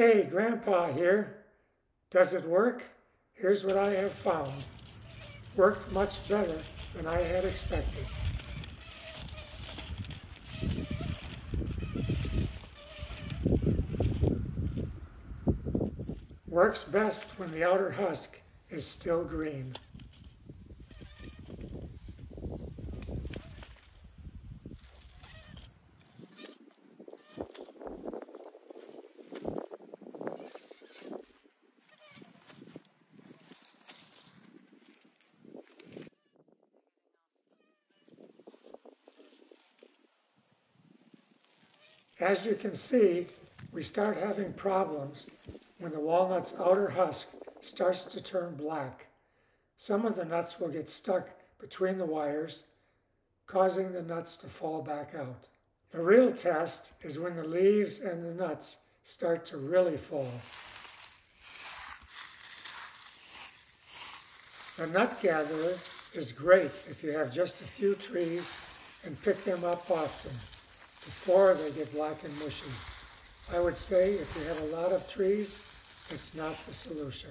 Hey, Grandpa here. Does it work? Here's what I have found. Worked much better than I had expected. Works best when the outer husk is still green. As you can see, we start having problems when the walnut's outer husk starts to turn black. Some of the nuts will get stuck between the wires, causing the nuts to fall back out. The real test is when the leaves and the nuts start to really fall. The nut gatherer is great if you have just a few trees and pick them up often before they get black and mushy. I would say if you have a lot of trees, it's not the solution.